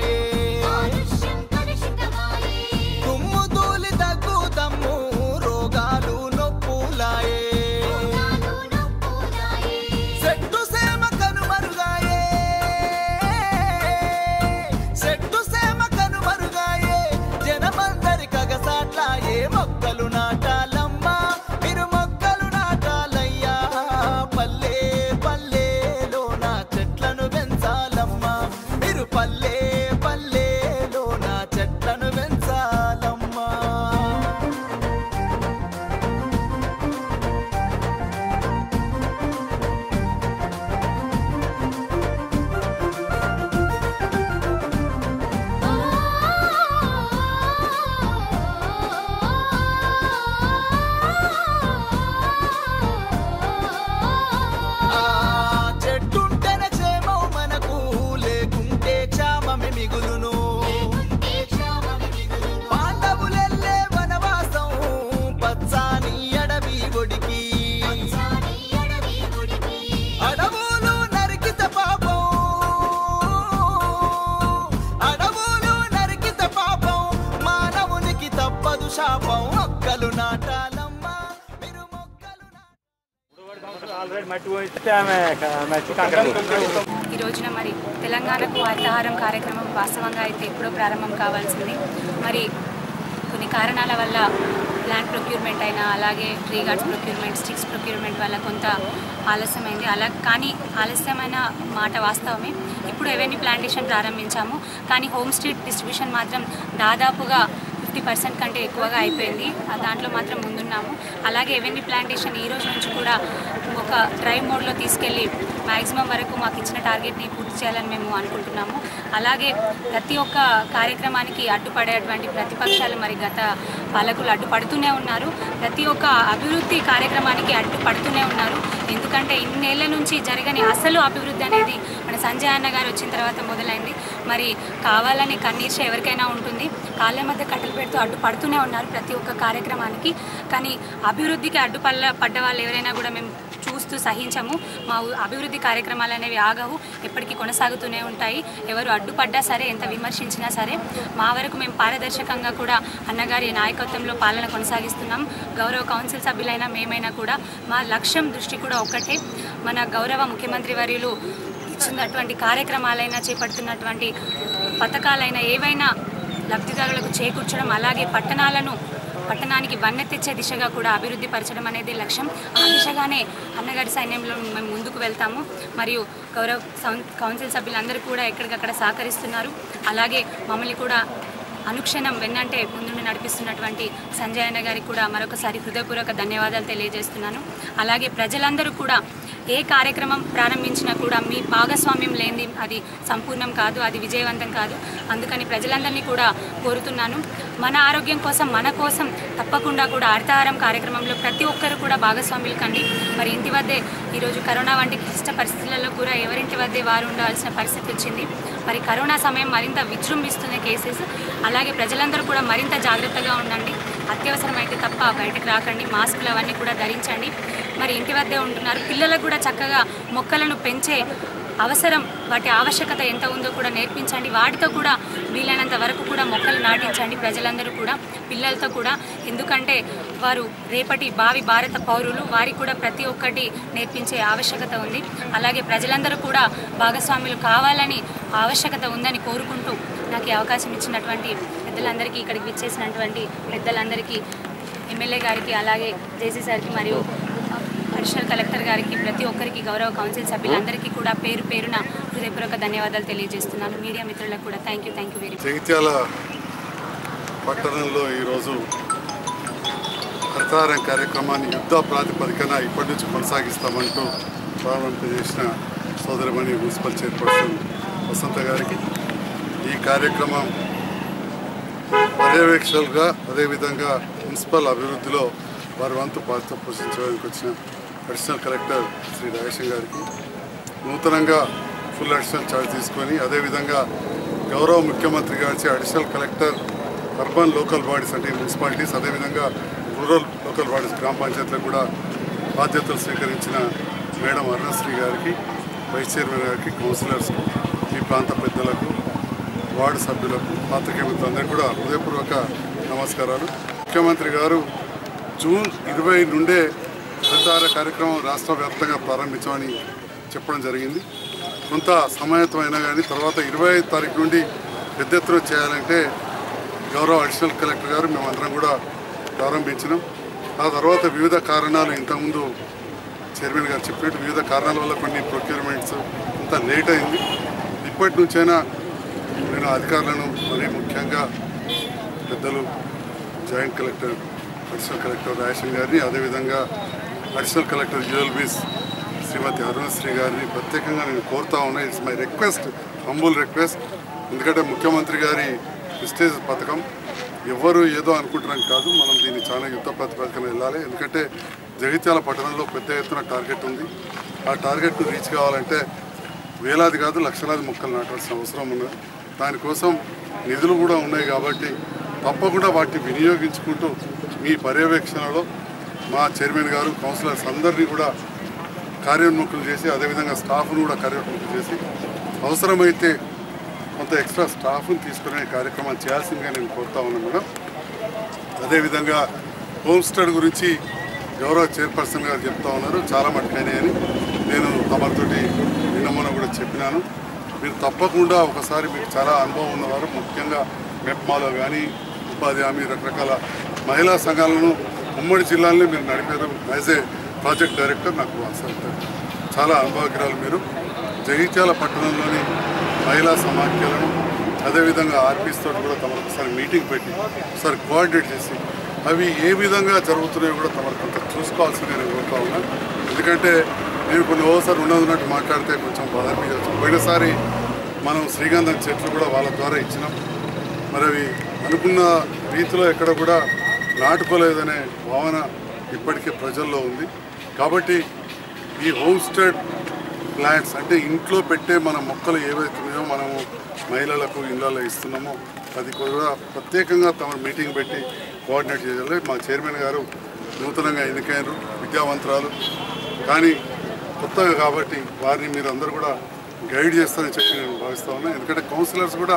yeah. ఈ రోజున మరి తెలంగాణకు హరితహారం కార్యక్రమం వాస్తవంగా అయితే ఎప్పుడో ప్రారంభం కావాల్సింది. మరి కొన్ని కారణాల వల్ల ల్యాండ్ ప్రొక్యూర్మెంట్ అయినా అలాగే tree guards procurement sticks procurement వల్ల కొంత ఆలస్యమైంది. అలా కానీ ఆలస్యమైన మాట వాస్తవమే. ఇప్పుడు ఎవెన్యూ ప్లాంటేషన్ ప్రారంభించాము. కానీ హోమ్ స్ట్రీట్ డిస్ట్రిబ్యూషన్ మాత్రం దాదాపుగా ఫిఫ్టీ పర్సెంట్ కంటే ఎక్కువగా అయిపోయింది. దాంట్లో మాత్రం ముందున్నాము. అలాగే ఎవెన్యూ ప్లాంటేషన్ ఈ రోజు నుంచి కూడా ఒక డ్రైవ్ మోడ్లో తీసుకెళ్ళి మ్యాక్సిమం వరకు మాకు ఇచ్చిన టార్గెట్ని పూర్తి చేయాలని మేము అనుకుంటున్నాము. అలాగే ప్రతి ఒక్క కార్యక్రమానికి అడ్డుపడేటువంటి ప్రతిపక్షాలు మరి గత పాలకులు అడ్డుపడుతూనే ఉన్నారు. ప్రతి ఒక్క అభివృద్ధి కార్యక్రమానికి అడ్డుపడుతూనే ఉన్నారు. ఎందుకంటే ఇన్నేళ్ళ నుంచి జరగని అసలు అభివృద్ధి అనేది మన సంజయ్ అన్న గారు వచ్చిన తర్వాత మొదలైంది. మరి కావాలని కన్నీర్ష ఎవరికైనా ఉంటుంది. కాళ్ళ మధ్య కట్టెలు పెడుతూ అడ్డుపడుతూనే ఉన్నారు ప్రతి ఒక్క కార్యక్రమానికి. కానీ అభివృద్ధికి అడ్డుపల్ల పడ్డ వాళ్ళు ఎవరైనా కూడా మేము చూస్తూ సహించము. మా అభివృద్ధి కార్యక్రమాలు అనేవి ఆగవు ఎప్పటికీ కొనసాగుతూనే ఉంటాయి. ఎవరు అడ్డుపడ్డా సరే ఎంత విమర్శించినా సరే మా వరకు మేము పారదర్శకంగా కూడా అన్నగారి నాయకత్వంలో పాలన కొనసాగిస్తున్నాం. గౌరవ కౌన్సిల్ సభ్యులైనా మేమైనా కూడా మా లక్ష్యం దృష్టి కూడా ఒక్కటే. మన గౌరవ ముఖ్యమంత్రి వర్యులు ఇచ్చినటువంటి కార్యక్రమాలైనా చేపడుతున్నటువంటి పథకాలైనా ఏవైనా లబ్ధిదారులకు చేకూర్చడం అలాగే పట్టణాలను పట్టణానికి వన్నె తెచ్చే దిశగా కూడా అభివృద్ధి పరచడం అనేది లక్ష్యం. ఆ దిశగానే అన్నగారి సైన్యంలో మేము ముందుకు వెళ్తాము. మరియు గౌరవ కౌన్సిల్ సభ్యులందరూ కూడా ఎక్కడికక్కడ సహకరిస్తున్నారు. అలాగే మమ్మల్ని కూడా అనుక్షణం వెన్నంటే ముందుండి నడిపిస్తున్నటువంటి సంజయ్ అన్న గారికి కూడా మరొకసారి హృదయపూర్వక ధన్యవాదాలు తెలియజేస్తున్నాను. అలాగే ప్రజలందరూ కూడా ఏ కార్యక్రమం ప్రారంభించినా కూడా మీ భాగస్వామ్యం లేనిది అది సంపూర్ణం కాదు అది విజయవంతం కాదు. అందుకని ప్రజలందరినీ కూడా కోరుతున్నాను. మన ఆరోగ్యం కోసం మన కోసం తప్పకుండా కూడా హరితహారం కార్యక్రమంలో ప్రతి ఒక్కరు కూడా భాగస్వాములు కండి. మరి ఇంటి వద్దే ఈరోజు కరోనా వంటి క్లిష్ట పరిస్థితులలో కూడా ఎవరింటి వద్దే వారు ఉండాల్సిన పరిస్థితి వచ్చింది. మరి కరోనా సమయం మరింత విజృంభిస్తున్న కేసెస్. అలాగే ప్రజలందరూ కూడా మరింత జాగ్రత్తగా ఉండండి. అత్యవసరమైతే తప్ప బయటకు రాకండి. మాస్కులు అవన్నీ కూడా ధరించండి. మరి ఇంటి వద్దే ఉంటున్నారు. పిల్లలకు కూడా చక్కగా మొక్కలను పెంచే అవసరం వాటి ఆవశ్యకత ఎంత ఉందో కూడా నేర్పించండి. వాటితో కూడా వీలైనంత వరకు కూడా మొక్కలు నాటించండి. ప్రజలందరూ కూడా పిల్లలతో కూడా. ఎందుకంటే వారు రేపటి భావి భారత పౌరులు వారికి కూడా ప్రతి ఒక్కటి నేర్పించే ఆవశ్యకత ఉంది. అలాగే ప్రజలందరూ కూడా భాగస్వాములు కావాలని ఆవశ్యకత ఉందని కోరుకుంటూ నాకు అవకాశం ఇచ్చినటువంటి పెద్దలందరికీ ఇక్కడికి విచ్చేసినటువంటి పెద్దలందరికీ ఎమ్మెల్యే గారికి అలాగే జేసీ సార్కి మరియు అడిషనల్ కలెక్టర్ గారికి ప్రతి ఒక్కరికి గౌరవ కౌన్సిల్ సభ్యులందరికీ కూడా పేరు పేరున హృదయపూర్వక ధన్యవాదాలు తెలియజేస్తున్నాను. మీడియా మిత్రులకు కూడా thank you thank you very Jagtial పట్టణంలో ఈరోజు ప్రచారం కార్యక్రమాన్ని యుద్ధ ప్రాతిపదికన ఇప్పటి నుంచి కొనసాగిస్తామంటూ ప్రారంభం చేసిన సోదరమణి మున్సిపల్ చైర్పర్సన్ వసంత గారికి. ఈ కార్యక్రమం పర్యవేక్షకులుగా అదేవిధంగా మున్సిపల్ అభివృద్ధిలో వారి వంతు పాత్ర పోషించడానికి వచ్చిన అడిషనల్ కలెక్టర్ శ్రీ రాజేశం గారికి నూతనంగా ఫుల్ అడిషనల్ ఛార్జ్ తీసుకొని అదేవిధంగా గౌరవ ముఖ్యమంత్రి గారి additional collector urban local bodies అంటే మున్సిపాలిటీస్ అదేవిధంగా రూరల్ లోకల్ బాడీస్ గ్రామ పంచాయతీలకు కూడా బాధ్యతలు స్వీకరించిన మేడం అరుణశ్రీ గారికి వైస్ చైర్మన్ గారికి కౌన్సిలర్స్ ఈ ప్రాంత పెద్దలకు వార్డు సభ్యులకు పాత్రికేయ మిత్రులందరికీ కూడా హృదయపూర్వక నమస్కారాలు. ముఖ్యమంత్రి గారు జూన్ ఇరవై నుండే హరితహార కార్యక్రమం రాష్ట్ర వ్యాప్తంగా ప్రారంభించమని చెప్పడం జరిగింది. కొంత సమాయత్తమైనా కానీ తర్వాత ఇరవై ఐదు తారీఖు నుండి పెద్ద ఎత్తున చేయాలంటే గౌరవ అడిషనల్ కలెక్టర్ గారు మేమందరం కూడా ప్రారంభించినాం. ఆ తర్వాత వివిధ కారణాలు ఇంతకుముందు చైర్మన్ గారు చెప్పినట్టు వివిధ కారణాల వల్ల కొన్ని ప్రొక్యూర్మెంట్స్ కొంత లేట్ అయింది. ఇప్పటి నుంచైనా నేను అధికారులను మరి ముఖ్యంగా పెద్దలు joint collector additional collector Rai Singh గారిని అదేవిధంగా additional collector ULBs Shrimati Arunasri గారిని ప్రత్యేకంగా నేను కోరుతా ఉన్నా. It's my request humble request ఎందుకంటే ముఖ్యమంత్రి గారి విస్టేజ్ పథకం ఎవరు ఏదో అనుకుంటున్నాం కాదు. మనం దీన్ని చాలా యుద్ధ ప్రాతిపదికన వెళ్ళాలి. ఎందుకంటే జగిత్యాల పట్టణంలో పెద్ద ఎత్తున టార్గెట్ ఉంది. ఆ టార్గెట్ను రీచ్ కావాలంటే వేలాది కాదు లక్షలాది మొక్కలు నాటాల్సిన అవసరం ఉన్నది. దానికోసం నిధులు కూడా ఉన్నాయి కాబట్టి తప్పకుండా వాటిని వినియోగించుకుంటూ మీ పర్యవేక్షణలో మా చైర్మన్ గారు కౌన్సిలర్స్ అందరినీ కూడా కార్యోన్ముఖులు చేసి అదేవిధంగా స్టాఫ్ను కూడా కార్యోన్ముఖులు చేసి అవసరమైతే కొంత ఎక్స్ట్రా స్టాఫ్ని తీసుకునే కార్యక్రమం చేయాల్సిందిగా నేను కోరుతా ఉన్నాను మేడం. అదేవిధంగా హోమ్ స్టడ్ గురించి గౌరవ చైర్పర్సన్ గారు చెప్తా ఉన్నారు చాలా మట్టుకైనాయని నేను తమరితోటి నిన్నమ్మన కూడా చెప్పినాను. మీరు తప్పకుండా ఒకసారి మీకు చాలా అనుభవం ఉన్నవారు ముఖ్యంగా మెప్మాలో కానీ ఉపాధి హామీ రకరకాల మహిళా సంఘాలను ఉమ్మడి జిల్లాలని మీరు నడిపేదాం యాజ్ ఏ ప్రాజెక్ట్ డైరెక్టర్ నాకు అసలు చాలా అనుభవగ్రాలు మీరు. జగిత్యాల పట్టణంలోని మహిళా సమాఖ్యలను అదేవిధంగా ఆర్పీస్ కూడా తమకు ఒకసారి మీటింగ్ పెట్టి ఒకసారి కోఆర్డినేట్ చేసి అవి ఏ విధంగా జరుగుతున్నాయో కూడా తమకు కొంత చూసుకోవాల్సి నేను కోరుతా ఉన్నాను ఎందుకంటే నేను కొన్ని ఓసారి ఉన్నదిన్నట్టు మాట్లాడితే కొంచెం బాధ అనిపించవచ్చు పోయినసారి మనం శ్రీగంధం చెట్లు కూడా వాళ్ళ ద్వారా ఇచ్చినాం. మరి అవి అనుకున్న రీతిలో ఎక్కడ కూడా నాటుకోలేదనే భావన ఇప్పటికే ప్రజల్లో ఉంది. కాబట్టి ఈ హోమ్స్టెడ్ ప్లాంట్స్ అంటే ఇంట్లో పెట్టే మన మొక్కలు ఏవైతున్నాయో మనము మహిళలకు ఇళ్ళలో ఇస్తున్నామో అది కూడా ప్రత్యేకంగా తమ మీటింగ్ పెట్టి కోఆర్డినేట్ చేయాలి. మా చైర్మన్ గారు నూతనంగా ఎన్నికైనరు విద్యావంతురాలు. కానీ కొత్తగా కాబట్టి వారిని మీరు అందరూ కూడా గైడ్ చేస్తారని చెప్పి నేను భావిస్తా ఉన్నాను ఎందుకంటే కౌన్సిలర్స్ కూడా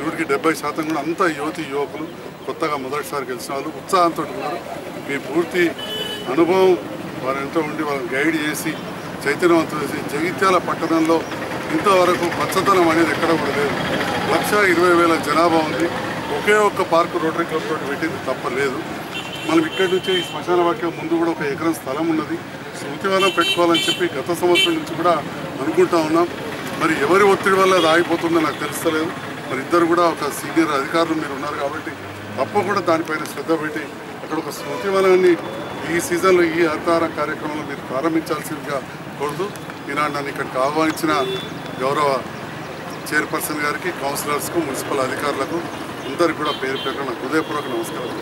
నూటికి డెబ్బై శాతం కూడా అంతా యువతి యువకులు కొత్తగా మొదటిసారి గెలిచిన వాళ్ళు ఉత్సాహంతో ఉన్నారు. మీ పూర్తి అనుభవం వారి ఉండి వాళ్ళని గైడ్ చేసి చైతన్యవంతం చేసి జగిత్యాల పట్టణంలో ఇంతవరకు పచ్చదనం అనేది ఎక్కడ కూడా లేదు. లక్ష ఇరవై వేల జనాభా ఉంది. ఒకే ఒక్క పార్కు రోటరీ క్లబ్ తోటి పెట్టింది తప్పలేదు మనం ఇక్కడి నుంచే ఈ శ్మశాన వాక్యం ముందు కూడా ఒక ఎకరం స్థలం ఉన్నది. శృతివనం పెట్టుకోవాలని చెప్పి గత సంవత్సరం నుంచి కూడా అనుకుంటా ఉన్నాం. మరి ఎవరి ఒత్తిడి వల్ల అది ఆగిపోతుందో నాకు తెలుస్తలేదు. మరి ఇద్దరు కూడా ఒక సీనియర్ అధికారులు మీరు ఉన్నారు కాబట్టి తప్పకుండా దానిపైన శ్రద్ధ పెట్టి అక్కడ ఒక స్మృతివనాన్ని ఈ సీజన్లో ఈ హరితార కార్యక్రమంలో మీరు ప్రారంభించాల్సిందిగా కోరుతూ ఈనాడు నన్ను ఇక్కడికి ఆహ్వానించిన గౌరవ చైర్పర్సన్ గారికి కౌన్సిలర్స్కు మున్సిపల్ అధికారులకు అందరికీ కూడా పేరు పేరు హృదయపూర్వక నమస్కారం